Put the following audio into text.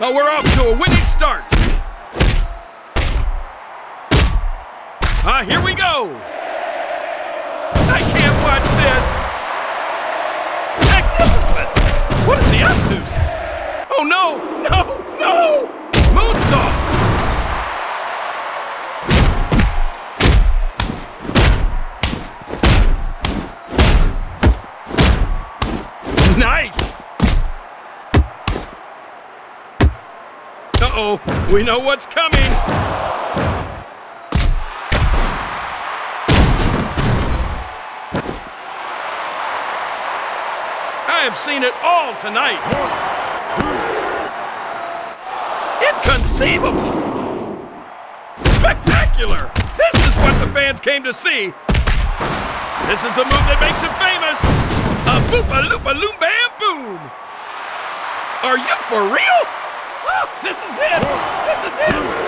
Oh, we're off to a winning start. Ah, here we go. I can't watch this. Magnificent. What is he up to? Oh, no, no, no. Moonsault. Nice. Uh-oh, we know what's coming. I have seen it all tonight. Inconceivable! Spectacular! This is what the fans came to see. This is the move that makes him famous. A boopa loopa loom bam boom. Are you for real? This is it! This is it!